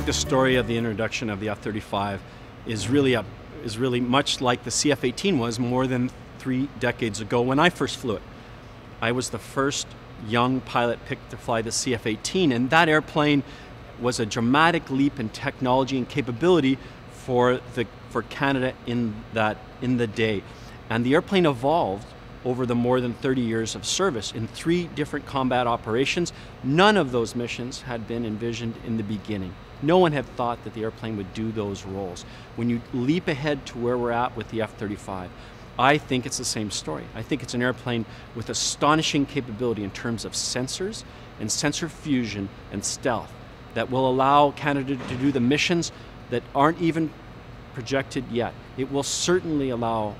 the story of the introduction of the F-35 is really a is really much like the CF-18 was more than three decades ago when I first flew it. I was the first young pilot picked to fly the CF-18, and that airplane was a dramatic leap in technology and capability for the for Canada in that in the day. And the airplane evolved over the more than 30 years of service in three different combat operations. None of those missions had been envisioned in the beginning. No one had thought that the airplane would do those roles. When you leap ahead to where we're at with the F 35, I think it's the same story. I think it's an airplane with astonishing capability in terms of sensors and sensor fusion and stealth that will allow Canada to do the missions that aren't even projected yet. It will certainly allow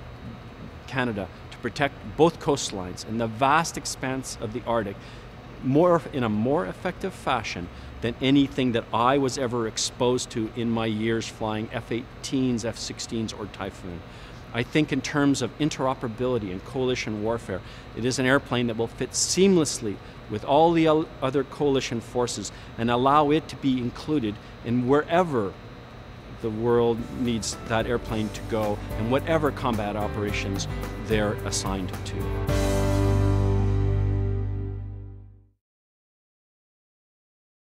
Canada protect both coastlines and the vast expanse of the Arctic more in a more effective fashion than anything that I was ever exposed to in my years flying F-18s, F-16s, or Typhoon. I think in terms of interoperability and coalition warfare, it is an airplane that will fit seamlessly with all the other coalition forces and allow it to be included in wherever the world needs that airplane to go and whatever combat operations they're assigned to.